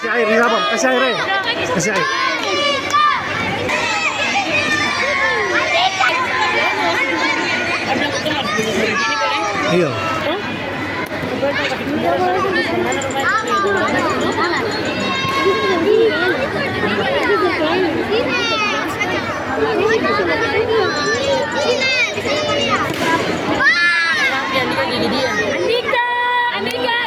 Kasih air, apa? Kasih air ya? Kasih air. Iya. Andika, Andika.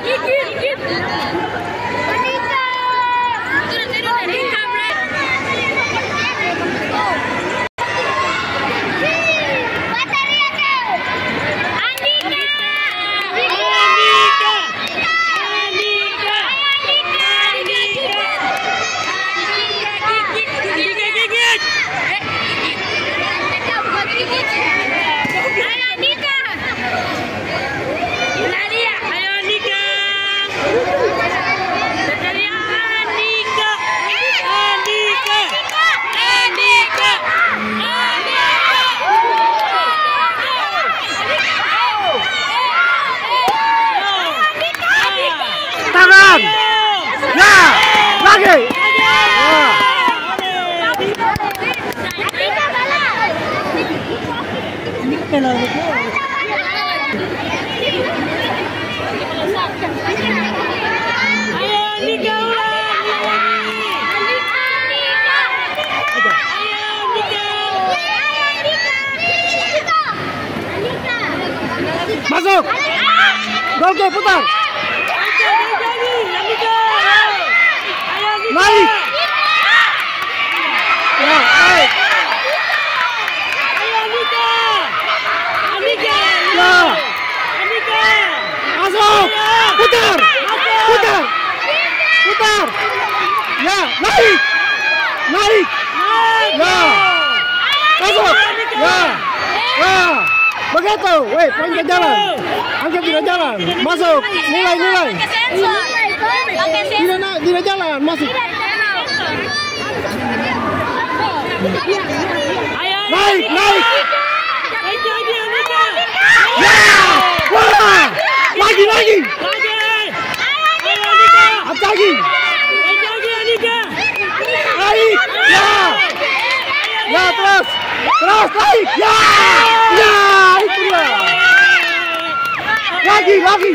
Masuk. Go go putar. Naik. Ya, Putar. Putar. Putar. Ya, naik. Naik. Ya. Masuk. Ya. Ya. Begitu. Weh, panjang jalan. Angkat tidak jalan. Masuk. Nilai, nilai. Tidak, na- tidak jalan. Masuk. Naik, naik. Lagi, lagi. Lagi. Naik. Ya. Ya, terus. Terus naik. Ya. Ya, itu dia. Lagi, lagi.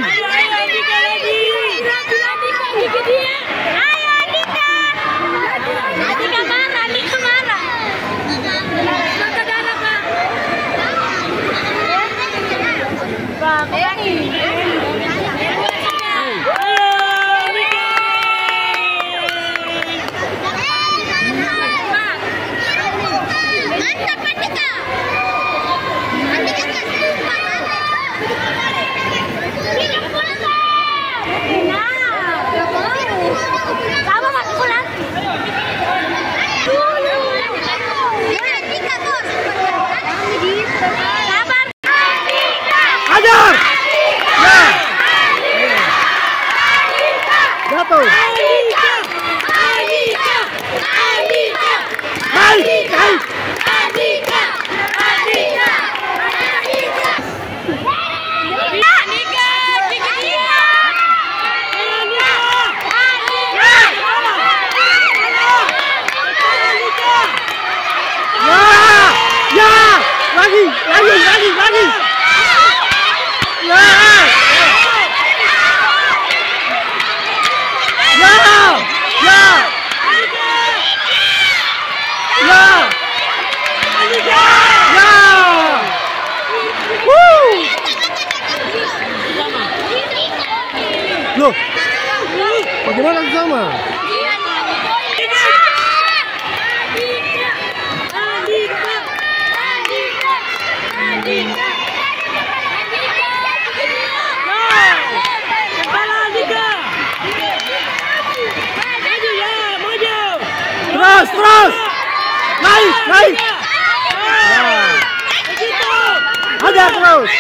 Mantap Andika. Andika kasih umpan. Hidup pulang. Nah, kamu mau pulang? Andika bos. Sabar. Andika. Ajar. Ya. Jatuh. Andika. Andika. Andika. Naik, naik. Andika. Andika. Andika. Andika. Ya. Ya. Lagi, lagi, lagi, lagi. Ya. Ya. Ya. Ya. Ya. Wuh. Loh, bagaimana sama? Terus, terus. Naik, naik. Ya. Ajar terus.